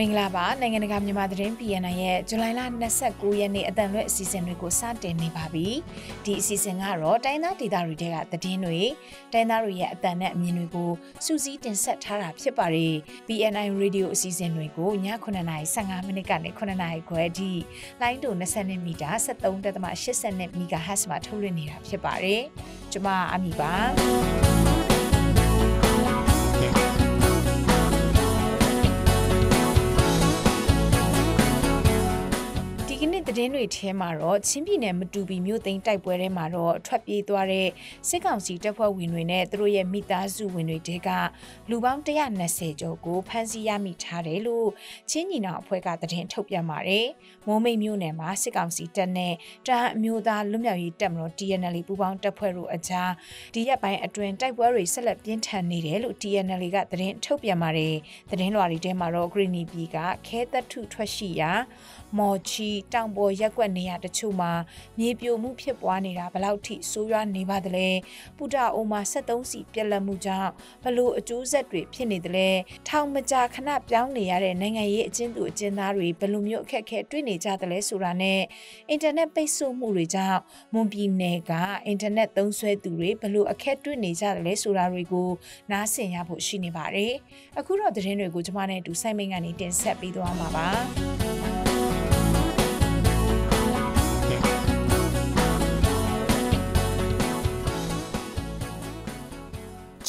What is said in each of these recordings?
မင်္ဂလာပါနိုင်ငံတကာမြန်မာသတင်း PNN ရဲ့ဇူလိုင်လ29ရက်နေ့အတန်လွဲ့အစီအစဉ်တွေကိုစတင်နေပါပြီဒီအစီအစဉ်ကတော့တိုင်းသားဒေသတွေတဲကသတင်းတွေတိုင်းသားတွေရဲ့အတန်နဲ့အမြင်တွေကိုစူးစီးတင်ဆက်ထားတာဖြစ်ပါတယ် PNN Radio အစီအစဉ်တွေကိုည9:15မိနစ်ကနေ9:00ခွဲအထိလိုင်းတူ20မီတာ73.80 MHz မှာထုတ်လွှင့်နေတာဖြစ်ပါတယ်ကျွန်မအမီပါ သတင်းတွေထဲမှာတော့ချင်းပြည်နယ်မတူပီမြို့သိမ်းတိုက်ပွဲထဲမှာတော့ထွက်ပြေးသွားတဲ့စစ်ကောင်စီတပ်ဖွဲ့ဝင်တွေနဲ့သူတို့ရဲ့မိသားစုဝင်တွေတဲကလူပေါင်း120ကျော်ကိုဖမ်းဆီးရမိထားတယ်လို့ချင်းညီနောင်အဖွဲ့ကသတင်းထုတ်ပြန်ပါတယ်။မိုးမိတ်မြို့နယ်မှာစစ်ကောင်စီတပ်နဲ့တဟအမျိုးသားလွတ်မြောက်ရေးတပ်မတော် TNL ပူးပေါင်းတပ်ဖွဲ့တို့အကြားဒီရက်ပိုင်းအတွင်းတိုက်ပွဲတွေဆက်လက်ပြင်းထန်နေတယ်လို့ TNL ကသတင်းထုတ်ပြန်ပါတယ်။သတင်းလွှာတွေထဲမှာတော့ဂရီနီပြည်ကခဲသက်ထုထွက်ရှိရာ မော်ချီတောင်ပေါ်ရက်ကွက်နေရာတချို့မှာမြေပြိုမှုဖြစ်ပွားနေတာဘလောက်ထိဆိုးရွားနေပါသလဲပူတာအိုမှာ73စီပြက်လက်မှုကြောင့်ဘလို့အကျိုးဆက်တွေဖြစ်နေသလဲထောင်မကြာခဏပြောင်းနေရတဲ့နိုင်ငံရေးအကျဉ်းသူအကျဉ်းသားတွေဘလို့မျိုးအခက်အခဲတွေ့နေကြသလဲဆိုတာနဲ့အင်တာနက်ပိတ်ဆို့မှုတွေကြောင့်မွန်ပြည်နယ်ကအင်တာနက်သုံးစွဲသူတွေဘလို့အခက်တွေ့နေကြသလဲဆိုတာတွေကိုနားဆင်ရဖို့ရှိနေပါတယ်အခုတော့သတင်းတွေကိုကျွန်မနဲ့အတူစိုင်းမင်းကနေတင်ဆက်ပေးသွားမှာပါ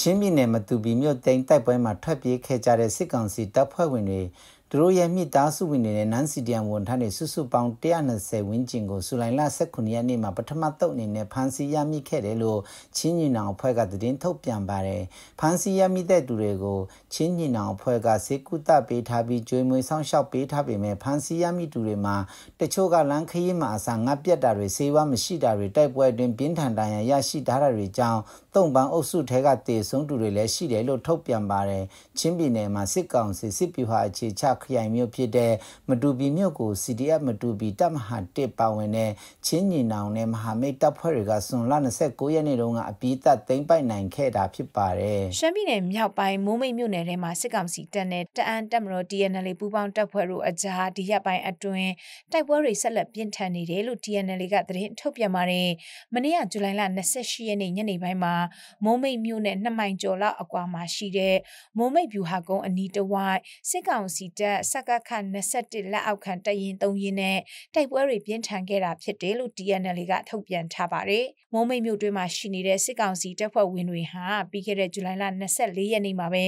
ချင်းပြည်နယ်မတူပီမြို့တိန်တိုက်ပွဲမှာထွက်ပြေးခဲ့ကြတဲ့စစ်ကောင်စီတပ်ဖွဲ့ဝင်တွေ သူတို့ရဲ့မိသားစုဝင်တွေနဲ့နန်းစီတန်ဝန်ထမ်းတွေစုစုပေါင်း120ဝန်းကျင်ကိုဇူလိုင်လ19ရက်နေ့မှာပထမတုပ်အနေနဲ့ဖမ်းဆီးရမိခဲ့တယ်လို့ချင်းညီနောင်အဖွဲ့ကသတင်းထုတ်ပြန်ပါတယ်။ဖမ်းဆီးရမိတဲ့သူတွေကိုချင်းညီနောင်အဖွဲ့ကစေကုသပေးထားပြီးကြွေးမွေးဆောင်ရှောက်ပေးထားပေမဲ့ဖမ်းဆီးရမိသူတွေမှာတချို့ကလမ်းခရီးမှာအစာငတ်ပြတ်တာတွေဆေးဝါးမရှိတာတွေတိုက်ပွဲအတွင်းပြင်းထန်ဒဏ်ရာရရှိထားတာတွေကြောင့်တုံပန်းအုပ်စုထဲကတေဆုံးသူတွေလည်းရှိတယ်လို့ထုတ်ပြန်ပါတယ်။ချင်းပြည်နယ်မှာစစ်ကောင်စီစစ်ပြူဟာအခြေချခရိုင်မြို့ဖြစ်တဲ့မတူပီမြို့ကို CDF မတူပီတပ်မဟာတစ်ပါဝင်တဲ့ချင်းညီနောင်နဲ့မဟာမိတ်တပ်ဖွဲ့တွေကစွန်လ29ရက်နေ့တုန်းကအပြီးသတ်သိမ်းပိုက်နိုင်ခဲ့တာဖြစ်ပါတယ်။ရှမ်းပြည်နယ်မြောက်ပိုင်းမိုးမိတ်မြို့နယ်ထဲမှာစစ်ကောင်စီတပ်နဲ့တအန်တပ်မတော် TNL ပူးပေါင်းတပ်ဖွဲ့တို့အကြားဒီရက်ပိုင်းအတွင်းတိုက်ပွဲတွေဆက်လက်ပြင်းထန်နေတယ်လို့ TNL ကသတင်းထုတ်ပြန်ပါတယ်။မနေ့ကဇူလိုင်လ28ရက်နေ့ညနေပိုင်းမှာမိုးမိတ်မြို့နယ်နှစ်မိုင်ကျော်လောက်အကွာမှာရှိတဲ့မိုးမိတ်ဗျူဟာကုန်းအနီးတစ်ဝိုက်စစ်ကောင်စီတပ်စကခ21လက်အောက်ခံတရင်3ရင်နဲ့တိုက်ပွဲတွေပြင်းထန်ခဲ့တာဖြစ်တယ်လို့ DNL ကထုတ်ပြန်ထားပါတယ်။မုံမိတ်မြို့တွင်းမှာရှိနေတဲ့စစ်ကောင်စီတပ်ဖွဲ့ဝင်တွေဟာပြီးခဲ့တဲ့ဇူလိုင်လ24ရက်နေ့မှာပဲ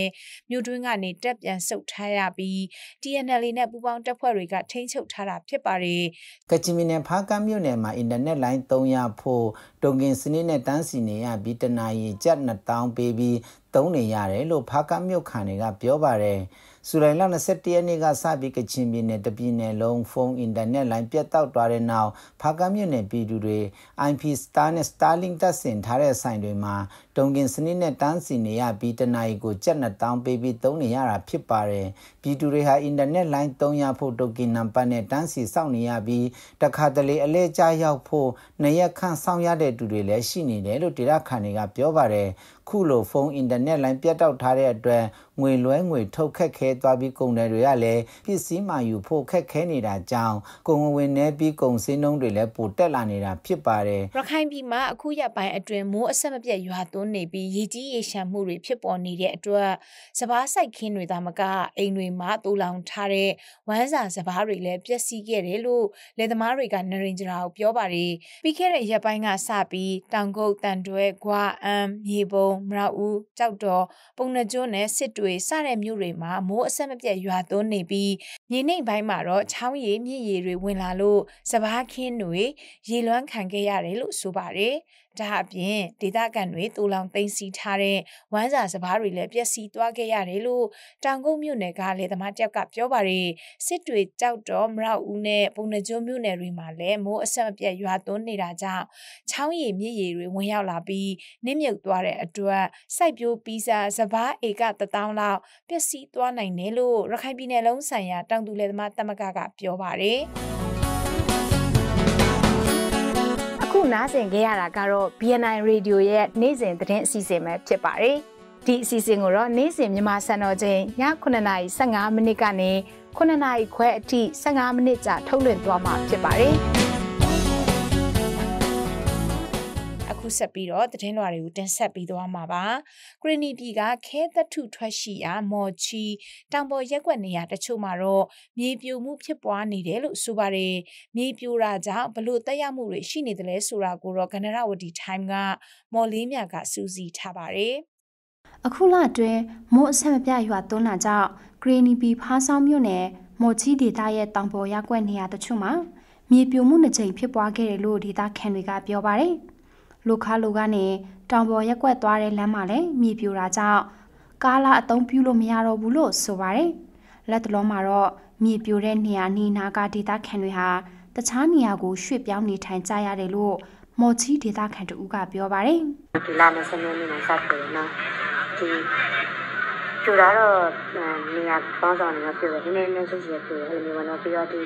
မြို့တွင်းကနေတပ်ပြန်ဆုတ်ထားရပြီး DNL နဲ့ပူးပေါင်းတပ်ဖွဲ့တွေကထိန်းချုပ်ထားတာဖြစ်ပါတယ်။ကချင်ပြည်နယ်ဖားကမ်းမြို့နယ်မှာအင်တာနက်လိုင်း300ဖို့တုံကင်စနစ်နဲ့တန်းစီနေရပြီးတနာရီကျပ်2000ပေးပြီး သုံးနေရတယ်လို့ဖားကမ်းမြို့ခံတွေကပြောပါတယ်။ဇူလိုင်လ21ရက်နေ့ကစပြီးကချင်ပြည်နယ်တပြည်နယ်လုံးဖုန်းအင်တာနက်လိုင်းပြတ်တောက်သွားတဲ့နောက်ဖားကမ်းမြို့နယ်ပြည်သူတွေ IP Star နဲ့ Starlink တပ်ဆင်ထားတဲ့ဆိုင်တွေမှာ တုံကင်စနစ်နဲ့တန်းစီနေရပြီးတနာရီကိုကျပ်2000ပေးပြီးသုံးနေရတာဖြစ်ပါတယ်။ပြည်သူတွေဟာအင်တာနက်လိုင်းသုံးရဖို့တုံကင်နံပါတ်နဲ့တန်းစီစောင့်နေရပြီးတခါတလေအလဲကျရောက်ဖို့နှစ်ရက်ခန့်စောင့်ရတဲ့သူတွေလည်းရှိနေတယ်လို့ဒေသခံတွေကပြောပါတယ်။ခုလိုဖုန်းအင်တာနက်လိုင်းပြတ်တောက်ထားတဲ့အတွက် ငွေလွှဲငွေထုတ်ခက်ခဲသွားပြီးကုန်တယ်တွေကလည်းပစ္စည်းမှယူဖို့ခက်ခဲနေတာကြောင့်ကုန်ဝင်နေပြီးကုန်စင်းနှုန်းတွေလည်းပိုတက်လာနေတာဖြစ်ပါတယ်ရခိုင်ပြည်မှာအခုရက်ပိုင်းအတွင်းမိုးအဆက်မပြတ်ရွာသွန်းနေပြီးရေကြီးရေရှမ်းမှုတွေဖြစ်ပေါ်နေတဲ့အတွက်စပားစိုက်ခင်းတွေသာမကအိမ်တွေမှာတူလောင်ထားတဲ့ဝမ်းစာစပားတွေလည်းပျက်စီးခဲ့တယ်လို့လယ်သမားတွေကနရင်ဂျရာကိုပြောပါတယ်ပြီးခဲ့တဲ့ရက်ပိုင်းကစပြီးတောင်ကုတ်တန်တွဲ၊ဂွာအမ်မြေပုံမရဦးကြောက်တော်ပုံနှကျွန်းနဲ့စစ်တွေစတဲ့မြို့တွေမှာမိုးအဆက်မပြတ်ရွာသွန်းနေပြီး မြေနိမ့်ပိုင်းမှာတော့ချောင်းရည်မြစ်ရည်တွေဝင်လာလို့စပားခင်းတွေရေလွှမ်းခံခဲ့ရတယ်လို့ဆိုပါတယ်ဒါအပြင်ဒေသခံတွေတူလောင်သိမ်းစီထားတဲ့ဝမ်းစာစပားတွေလည်းပျက်စီးသွားခဲ့ရတယ်လို့တောင်ကုန်းမြို့နယ်ကလည်းသမားတယောက်ကပြောပါတယ်စစ်တွေကြောက်တော်မရောက်ဦးနဲ့ပုံနှကျိုးမြို့နယ်တွေမှာလည်းမိုးအဆက်မပြတ်ရွာသွန်းနေတာကြောင့်ချောင်းရည်မြစ်ရည်တွေဝင်ရောက်လာပြီးနစ်မြုပ်သွားတဲ့အတွက်စိုက်ပျိုးပြီးစားစပားဧက1000လောက်ပျက်စီးသွားနိုင်တယ်လို့ရခိုင်ပြည်နယ်လုံးဆိုင်ရာတောင်သူလယ်သမားတမကကပြောပါတယ်ခုနားဆင်ခဲ့ရတာကတော့ BNI Radio ရဲ့နေ့စဉ်သတင်းအစီအစဉ်ပဲဖြစ်ပါတယ်။ဒီအစီအစဉ်ကိုတော့နေ့စဉ်မြန်မာစံတော်ချိန်ည9:15မိနစ်ကနေ9နာရီခွဲအထိ15မိနစ်ကြာထုတ်လွှင့်သွားမှာဖြစ်ပါတယ်။ ခုဆက်ပြီးတော့သတင်းလွှာတွေကိုတင်ဆက်ပြီးသွားမှာပါ။ကရနီပြည်ကခဲသက်ထုထွက်ရှိရာမော်ချီတောင်ပေါ်ရက်ွက်နေရာတချို့မှာတော့မြေပြိုမှုဖြစ်ပွားနေတယ်လို့ဆိုပါတယ်။မြေပြိုတာကြောင့်ဘလို့တက်ရောက်မှုတွေရှိနေတယ်လဲဆိုတာကိုတော့ကနရဝတီ time ကမော်လေးမြကစူးစီးထားပါတယ်။အခုလအတွင်းမိုးအဆက်မပြရွာသွန်းလာကြောင့်ဂရီနီပီဖားဆောင်မြို့နယ်မော်ချီဒေသရဲ့တောင်ပေါ်ရက်ွက်နေရာတချို့မှာမြေပြိုမှုနှစ်ကြိမ်ဖြစ်ပွားခဲ့တယ်လို့ဒေသခံတွေကပြောပါတယ်။ လူခါလူကနေတောင်ပေါ်ရက်ွက်သွားတဲ့လမ်းမှာလည်းမြေပြိုတာကြောင့်ကားလာအသုံးပြုလို့မရတော့ဘူးလို့ဆိုပါတယ်။လက်တလုံးမှာတော့မြေပြိုတဲ့နေရာနီနာကဒေသခံတွေဟာတခြားနေရာကိုရွှေ့ပြောင်းနေထိုင်ကြရတယ်လို့မော်ချီဒေသခံတူကပြောပါတယ်။ဒီလာမစနေနေ့မှာစတယ်နော်။ဒီကျူတာတော့နေရာပေါင်းဆောင်နေတော့ပြည့်တယ်ဒီနေ့နေ့ချင်းစီပြည့်တယ်အဲ့လိုမျိုးပေါ့နော်ပြီးတော့ဒီ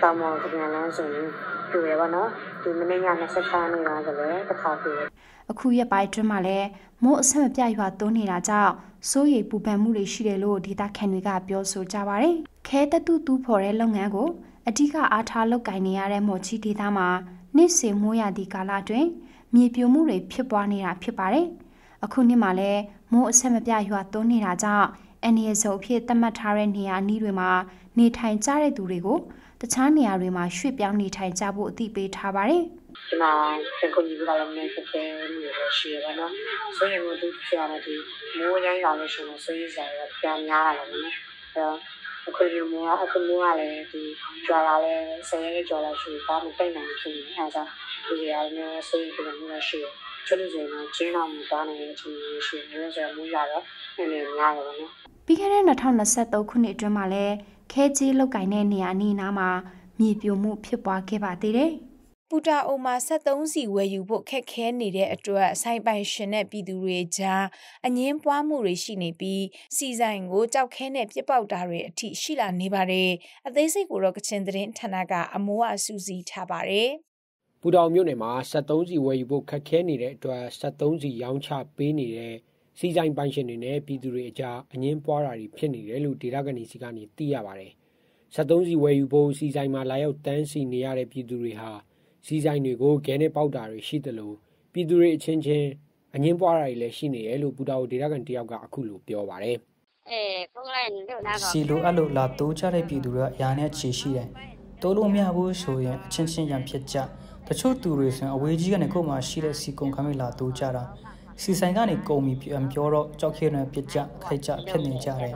တောင်ပေါ်ပြန်လန်းဆိုရင် ပြည့်တယ်ပေါ့နော်ဒီမနေ့ည25နေ့ကဆိုလည်းတစ်ခါပြည့်တယ်အခုရက်ပိုင်းအတွင်းမှာလည်းမိုးအဆက်မပြရွာသွန်းနေတာကြောင့်စိုးရိမ်ပူပန်မှုတွေရှိတယ်လို့ဒေသခံတွေကပြောဆိုကြပါတယ်။ခဲတတူတူဖော်တဲ့လုပ်ငန်းကိုအဓိကအားထားလုပ်ကိုင်နေရတဲ့မော်ချီဒေသမှာနေ့စဉ်မိုးရသည့်ကာလအတွင်းမြေပြိုမှုတွေဖြစ်ပွားနေတာဖြစ်ပါတယ်။အခုနှစ်မှာလည်းမိုးအဆက်မပြရွာသွန်းနေတာကြောင့်အန်ရီစုံအဖြစ်သတ်မှတ်ထားတဲ့နေရာအနီးတွေမှာနေထိုင်ကြတဲ့သူတွေကို တခြားနေရာတွေမှာရွှေ့ပြောင်းနေထိုင်ကြဖို့အသိပေးထားပါတယ်။ဒီမှာစင်ကုန်ကြီးကလည်းနည်းဖြစ်တယ်လို့ရှိရပါတော့။ဆိုရင်တို့ဆရာမဒီမိုးရိုင်းလာလို့ရှိရင်ဆိုရင်ဆရာကပြန်များလာတယ်နော်။အဲအခုဒီမိုးကအခုမိုးကလည်းဒီကြွာလာလဲဆယ်ရက်ကြွာလာရှိဘာမှတိတ်နိုင်ဖြစ်နေအဲဒါဒီရလည်းဆိုရင်ပြန်များရှိတယ်။ကျလို့ဆိုရင်ကျင်းအောင်မသားနိုင်တဲ့အချိန်ရှိတယ်။ဆိုတော့မိုးရတော့နည်းနည်းများတယ်နော်။ပြီးခဲ့တဲ့2023ခုနှစ်အတွင်းမှာလည်း ခဲကြီးလောက်ကင်တဲ့နေရာနီးနားမှာမြေပြိုမှုဖြစ်ပွားခဲ့ပါသေးတယ်။ပူတာအိုမှာ73စီဝယ်ယူဖို့ခက်ခဲနေတဲ့အတွက်ဆိုင်ပိုင်ရှင်နဲ့ပြည်သူတွေကြားအငင်းပွားမှုတွေရှိနေပြီးစီဆိုင်ကိုကြောက်ခဲနဲ့ပြစ်ပေါက်တာတွေအထိရှိလာနေပါတယ်။အသေးစိတ်ကိုတော့ကချင်သတင်းဌာနကအမိုးအဆူစီထားပါတယ်။ပူတောင်မြို့နယ်မှာ73စီဝယ်ယူဖို့ခက်ခဲနေတဲ့အတွက်73စီရောင်းချပေးနေတဲ့ စီဆိုင်ပိုင်ရှင်တွေနဲ့ပြည်သူတွေအကြားအငင်းပွားတာတွေဖြစ်နေတယ်လို့ဒေသခံတွေစီကနေသိရပါတယ်။73စီဝယ်ယူဖို့စီဆိုင်မှာလာရောက်တန်းစီနေရတဲ့ပြည်သူတွေဟာစီဆိုင်တွေကိုဂဲနဲ့ပေါက်တာတွေရှိတယ်လို့ပြည်သူတွေအချင်းချင်းအငင်းပွားတာတွေလည်းရှိနေတယ်လို့ပူတာကိုဒေသခံတယောက်ကအခုလိုပြောပါတယ်။အဲဖုန်းလိုက်လို့နားစီလိုအဲ့လိုလာတိုးကြတဲ့ပြည်သူတွေကအရာနဲ့ခြေရှိတယ်။တိုးလို့မရဘူးဆိုရင်အချင်းချင်းရံဖြစ်ကြ။တချို့သူတွေဆိုရင်အဝေးကြီးကနေကိုယ်မှရှိတဲ့စီကုံခမ်းမိလာတိုးကြတာ။ စီဆိုင်ကနေကုံပြီးပြန်ပြောတော့ကြောက်ခဲနဲ့ပြစ်ကြခိုက်ကြဖြစ်နေကြတယ်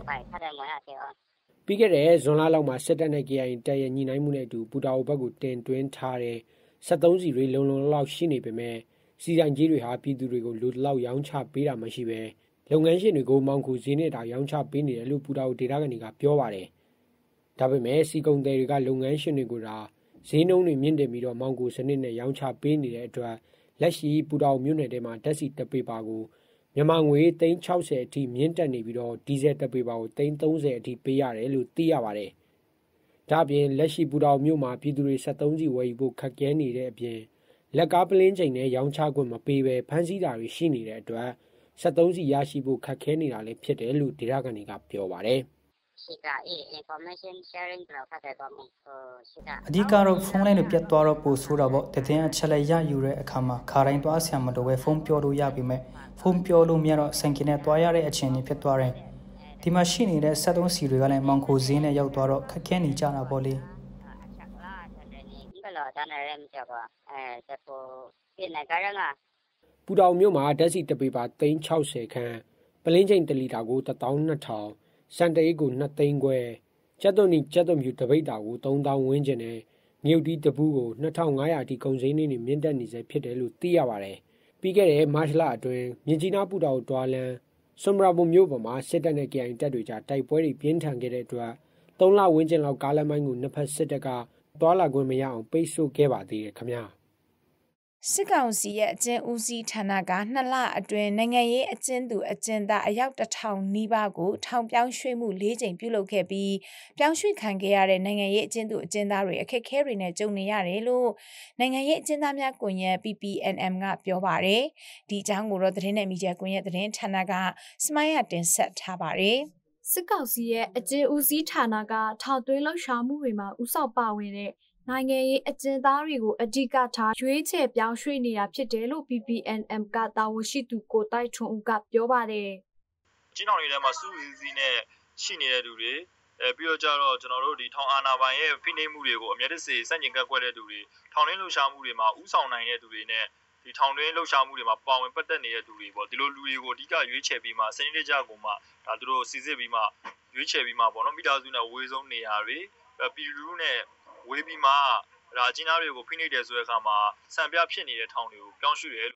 ပြီးခဲ့တဲ့ဇွန်လလောက်မှာစစ်တပ်နဲ့ KIA တပ်ရဲ့ညီနိုင်မှုနဲ့အတူပူတာအိုဘက်ကိုတင်တွင်းထားတဲ့73စီတွေလုံလုံလောက်ရှိနေပေမဲ့စီဆိုင်ကြီးတွေဟာပြည်သူတွေကိုလူလောက်ရောင်းချပေးတာမရှိပဲလုပ်ငန်းရှင်တွေကိုမောင်ခုဈေးနဲ့တာရောင်းချပေးနေတယ်လို့ပူတာအိုဒေတာကနေကပြောပါတယ်။ဒါပေမဲ့စီကုံတယ်တွေကလုပ်ငန်းရှင်တွေကိုဒါဈေးနှုန်းတွေမြင့်တင်ပြီးတော့မောင်ခုစနစ်နဲ့ရောင်းချပေးနေတဲ့အတွက် လက်ရှိပူတောင်မြို့နယ်ထဲမှာဓာတ်ဆီတပေပါကိုမြန်မာငွေ360အထိမြင့်တက်နေပြီးတော့ဒီဇယ်တပေပါကို330အထိပေးရတယ်လို့သိရပါတယ်။ဒါ့အပြင်လက်ရှိပူတောင်မြို့မှာပြည်သူတွေ73စီဝယ်ယူဖို့ခက်ခဲနေတဲ့အပြင်လက်ကားပလင်းချိန်နဲ့ရောင်းချခွင့်မပေးဘဲဖမ်းဆီးတာတွေရှိနေတဲ့အတွက်73စီရရှိဖို့ခက်ခဲနေတာလည်းဖြစ်တယ်လို့ဒေသခံတွေကပြောပါတယ်။ Sika information sharing တော့ဖတ်တယ်တော့မဟုတ်ရှိတာအဓိကတော့ဖုန်းလိုင်းတွေပြတ်သွားတော့ပို့ဆိုတာပေါ့တည်င်းအချက်လက်ရယူတဲ့အခါမှာခါတိုင်းသွားဆရာမတော်ပဲဖုန်းပြောလို့ရပြီမဲ့ဖုန်းပြောလို့မရတော့စင်ကင်နဲ့သွားရတဲ့အခြေအနေဖြစ်သွားတယ်ဒီမှာရှိနေတဲ့73စီတွေကလည်းမောင်ခိုဈေးနဲ့ရောက်သွားတော့ခက်ခဲနေကြတာပေါ့လေဘယ်လိုတန်းရဲမကြောက်ပါအဲတပိုပြင်နေကြရငါပူတောင်မြို့မှာဓာတ်ဆီတပေပါ360ခန်းပလင်းချိန်1လီတာကို12000 စံတအိတ်ကို2သိန်းခွဲကျက်သွန်နီကျက်သွန်ဖြူတပိတ်တာကို3000ဝန်းကျင်နဲ့မြုပ်တီးတပူးကို2500အထိကုန်စည်နှုန်းမြင့်တက်နေစေဖြစ်တယ်လို့သိရပါတယ်။ပြီးခဲ့တဲ့မတ်လအတွင်းမြင်းကြီးနားပူတော်တွာလန်ဆွမ်ရာဘုံမြို့ပေါ်မှာစစ်တပ်နဲ့ KI တပ်တွေကြားတိုက်ပွဲတွေပြင်းထန်ခဲ့တဲ့အတွက်3လဝန်းကျင်လောက်ကားလမ်းမိုင်းကိုနှစ်ဖက်စစ်တပ်ကတွာလာခွင့်မရအောင်ပိတ်ဆို့ခဲ့ပါသေးတယ်ခင်ဗျာ။ စစ်ကောင်စီရဲ့အကျဉ်းဦးစီးဌာနကနှစ်လအတွင်းနိုင်ငံရေးအကျဉ်းသူအကျဉ်းသားအယောက်တထောင်နီးပါးကိုထောင်ပြောင်းရွှေ့မှု၄ကြိမ်ပြုလုပ်ခဲ့ပြီးပြောင်းရွှေ့ခံခဲ့ရတဲ့နိုင်ငံရေးအကျဉ်းသူအကျဉ်းသားတွေအခက်အခဲတွေနဲ့ကြုံနေရတယ်လို့နိုင်ငံရေးအကျဉ်းသားများကွန်ရက် PPNM ကပြောပါတယ်။ဒီအကြောင်းကိုတော့သတင်းနဲ့မီဒီယာကွန်ရက်သတင်းဌာနကစမိုင်းရတင်ဆက်ထားပါတယ်။စစ်ကောင်စီရဲ့အကျဉ်းဦးစီးဌာနကထောက်သွင်းလှုပ်ရှားမှုတွေမှာဥဆောင်ပါဝင်တဲ့ နိုင်ငံရေးအကျဉ်းသားတွေကိုအဓိကထားရွေးချယ်ပြောင်းရွှေ့နေတာဖြစ်တယ်လို့ PPNM ကတာဝန်ရှိသူကိုတိုက်ထွန်းဦးကပြောပါတယ်။ကျင်းတော်တွေထဲမှာစုစည်းစည်းနဲ့ရှိနေတဲ့သူတွေအဲပြီးတော့ကြတော့ကျွန်တော်တို့ဒီထောင်အာဏာပိုင်ရဲ့ဖိနှိပ်မှုတွေကိုအမြဲတစေစန့်ကျင်ကန့်ကွက်တဲ့သူတွေထောင်ရင်းလှုပ်ရှားမှုတွေမှာဥဆောင်နိုင်တဲ့သူတွေနဲ့ဒီထောင်တွင်းလှုပ်ရှားမှုတွေမှာပါဝင်ပတ်သက်နေတဲ့သူတွေပေါ့ဒီလိုလူတွေကိုအဓိကရွေးချယ်ပြီးမှစနစ်တကျကိုမှဒါသူတို့စီစစ်ပြီးမှရွေးချယ်ပြီးမှပေါ့နော်မိသားစုနဲ့ဝေးဆုံးနေရာတွေပြည်လူလူနဲ့ ဝေးပြီးမှဒါအကျဉ်းသားတွေကိုဖိနှိပ်တယ်ဆိုတဲ့အခါမှာစံပြဖြစ်နေတဲ့ထောင်တွေကိုပြောင်းရွှေ့တယ်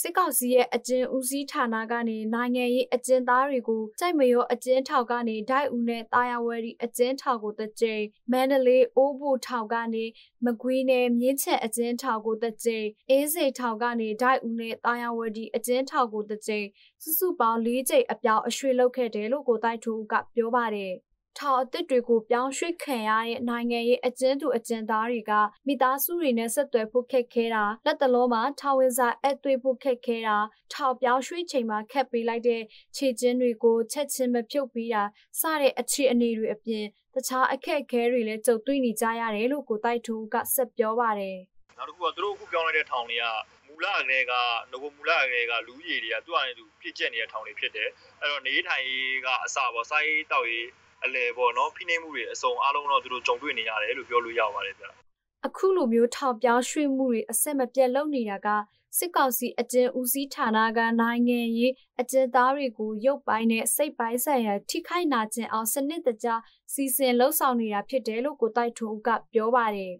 စစ်ကောင်စီရဲ့အကျဉ်းဦးစီးဌာနကနေနိုင်ငံရေးအကျဉ်းသားတွေကိုကြိုက်မရောအကျဉ်းထောက်ကနေဒိုက်ဦးနဲ့တာယာဝရီအကျဉ်းထောက်ကိုတစ်ကြိမ်မန္တလေးအိုးဘိုထောက်ကနေမကွေးနယ်မြင်းချက်အကျဉ်းထောက်ကိုတစ်ကြိမ်အေးစိထောက်ကနေဒိုက်ဦးနဲ့တာယာဝရီအကျဉ်းထောက်ကိုတစ်ကြိမ်စုစုပေါင်း၄ကြိမ်အပြောင်းအရွှေ့လုပ်ခဲ့တယ်လို့ကိုတိုက်ထူကပြောပါတယ် ထောင်အသစ်တွေကိုပြောင်းရွှေ့ခံရတဲ့နိုင်ငံရေးအကျဉ်းသူအကျဉ်းသားတွေကမိသားစုတွေနဲ့ဆက်သွယ်ဖို့ခက်ခဲတာလက်တလုံးမှာထောင်ဝင်စာအပ်သွေးဖို့ခက်ခဲတာထောင်ပြောင်းရွှေ့ချိန်မှာခက်ပေးလိုက်တဲ့ခြေချင်းတွေကိုချက်ချင်းမဖြုတ်ပြီးတာစတဲ့အခြေအနေတွေအပြင်တခြားအခက်အခဲတွေလည်းကြုံတွေ့နေကြရတယ်လို့ကိုတိုက်ထူကဆက်ပြောပါတယ်နောက်တစ်ခုကသူတို့အခုပြောင်းလိုက်တဲ့ထောင်တွေကမူလအကလေးကငကိုမူလအကလေးကလူကြီးတွေကသူ့အနေနဲ့သူပြည့်ကျက်နေတဲ့ထောင်တွေဖြစ်တယ်အဲ့တော့နေထိုင်ရေးကအစပေါ့စိုင်းတောက်ရေး အလဲပေါ့နော်ဖိနှိပ်မှုတွေအစုံအားလုံးတော့သူတို့ကြုံတွေ့နေရတယ်လို့ပြောလို့ရပါတယ်ဗျအခုလိုမျိုးထောက်ပြောင်းရွှေ့မှုတွေအဆက်မပြတ်လုပ်နေတာကစစ်ကောင်စီအကျဉ်းဦးစီးဌာနကနိုင်ငံရေးအကျဉ်းသားတွေကိုရုပ်ပိုင်းနဲ့စိတ်ပိုင်းဆိုင်ရာထိခိုက်နာကျင်အောင်စနစ်တကျစီစဉ်လှုပ်ဆောင်နေတာဖြစ်တယ်လို့ကိုတိုက်ထွန်းဦးကပြောပါတယ်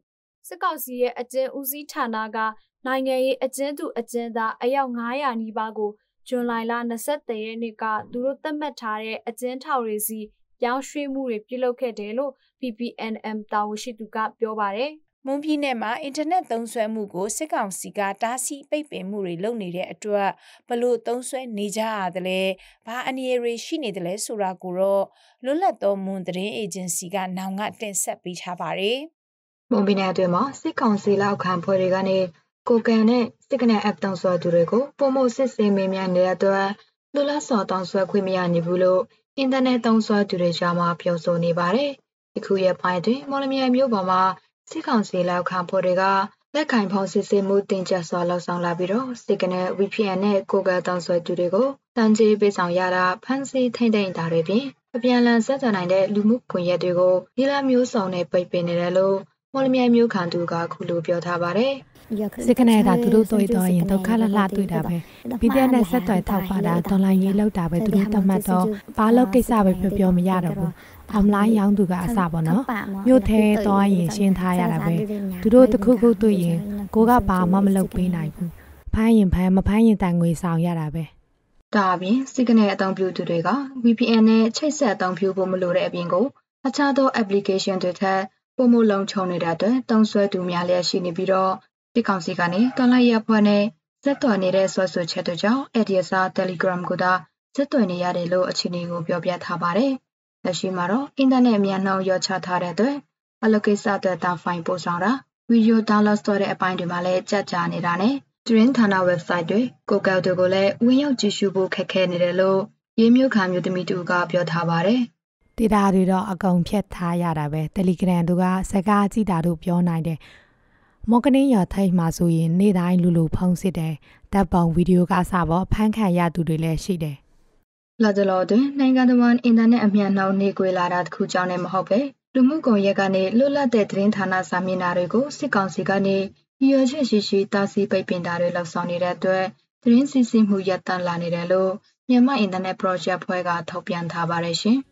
စစ်ကောင်စီရဲ့အကျဉ်းဦးစီးဌာနကနိုင်ငံရေးအကျဉ်းသူအကျဉ်းသားအယောက်900နီးပါးကိုဇွန်လ23ရက်နေ့ကသူတို့သတ်မှတ်ထားတဲ့အကျဉ်းထောင်တွေစီ ပြောင်းရွှေ့မှုတွေပြုလုပ်ခဲ့တယ်လို့ PPNM တာဝန်ရှိသူကပြောပါတယ်မွန်ပြည်နယ်မှာအင်တာနက်သုံးစွဲမှုကိုစစ်ကောင်စီကတားဆီးပိတ်ပင်မှုတွေလုပ်နေတဲ့အတွက်ဘလို့သုံးစွဲနေကြရတယ်လဲဘာအနေရရှိနေတယ်လဲဆိုတာကိုတော့လွတ်လပ်သောမွန်သတင်းအေဂျင်စီကနောင်ကတင်ဆက်ပေးထားပါတယ်မွန်ပြည်နယ်အတွင်းမှာစစ်ကောင်စီလက်အောက်ခံဖွဲ့တွေကနေကိုကန်နဲ့စစ်ကနေ app တောင်းဆွဲသူတွေကိုပုံမှုစစ်ဆေးမေးမြန်းနေတဲ့အတွက်လွတ်လပ်စွာတောင်းဆွဲခွင့်မရနိုင်ဘူးလို့ အင်တာနက်သုံးစွဲသူတွေကြားမှာပြောဆိုနေပါတယ်။ဒီခုရဲ့ပိုင်းတွင်မော်လမြိုင်မြို့ပေါ်မှာစစ်ကောင်စီလောက်ခံဖို့တွေကလက်ကင်ဖောင်းစစ်ဆေးမှုတင်ကျစွာလှောက်ဆောင်လာပြီးတော့စစ်ကနဲ့ VPN နဲ့ကိုကတောင်းဆွဲသူတွေကိုတန်ကြေးပေးဆောင်ရတာဖမ်းဆီးထိမ့်သိမ်းတာတွေပြင်အပြန်အလှန်ဆက်သွယ်နိုင်တဲ့လူမှုကွန်ရက်တွေကိုဒီလာမျိုးဆောင်နဲ့ပိတ်ပင်နေတယ်လို့မော်လမြိုင်မြို့ခံသူကခုလိုပြောထားပါတယ်။ စစ်ကနေကသူတို့တွေ့တော့ရင်ဒုက္ခလလတွေ့တာပဲပြီးတဲ့နဲ့ဆက်သွယ်ထောက်ပါတာဒေါ်လာရေးလောက်တာပဲသူတို့တတ်မှတ်တော့ဘာလို့ကိစ္စပဲပြောပြောမရတော့ဘူးအမလိုင်းရောင်းသူကအစပေါ့နော်မြို့ထဲတော့ရင်ရှင်းထားရတာပဲသူတို့တခုခုတွေ့ရင်ကိုကဘာမှမလုပ်ပေးနိုင်ဘူးဖမ်းရင်ဖမ်းမဖမ်းရင်တန်ငွေဆောင်ရတာပဲဒါအပြင်စစ်ကနေအသုံးပြုသူတွေက VPN နဲ့ချိတ်ဆက်အသုံးပြုဖို့မလိုတဲ့အပြင်ကိုအခြားသော application တွေထက်ပုံမလုံးချုံနေတဲ့အတွက်တုံးဆွဲသူများလျက်ရှိနေပြီးတော့ စစ်ကောင်စီကနေတော်လိုက်ရဖွဲ့နဲ့ဇက်တော်နေတဲ့ဆွဆွချက်တို့ကြောင့် ADSA Telegram ကိုသာဇက်တော်နေရတယ်လို့အခြေအနေကိုပြောပြထားပါတယ်။လက်ရှိမှာတော့အင်တာနက်အမြန်နှောင်းရောချထားတဲ့အတွက်အလုပ်ကိစ္စအတွက်တာဖိုင်ပို့ဆောင်တာဗီဒီယို download လုပ်တဲ့အပိုင်းတွေမှာလည်းကြက်ကြာနေတာနဲ့ Dream ဌာန website တွေကိုကောက်တွေကိုလည်းဝင်ရောက်ကြည့်ရှုဖို့ခက်ခဲနေတယ်လို့ရေးမျိုးခံမျိုးသမီးတူကပြောထားပါတယ်။ဒေတာတွေတော့အကုန်ဖြတ်ထားရတာပဲ Telegram တို့ကစကားကြည့်တာတို့ပြောနိုင်တယ် မော်ကနင်းရထိုက်မှာဆိုရင်နေ့တိုင်းလူလူဖုံးစစ်တယ်တပ်ပုံဗီဒီယိုကစပေါ်ဖမ်းခံရသူတွေလည်းရှိတယ်လာကြလို့တွင်နိုင်ငံတော်ဝန်အင်တာနက်အမြန်နှောင်းနေကွေလာတာတခုကြောင့်လည်းမဟုတ်ပဲလူမှုကွန်ရက်ကနေလွတ်လပ်တဲ့သတင်းဌာနစာမျက်နှာတွေကိုစစ်ကောင်စီကနေရည်ရွယ်ချက်ရှိရှိတားဆီးပိတ်ပင်တာတွေလှုပ်ဆောင်နေတဲ့အတွက်သတင်းစီစဉ်မှုရပ်တန့်လာနေတယ်လို့မြန်မာအင်တာနက် project ဖွဲ့ကထုတ်ပြန်ထားပါတယ်ရှင်။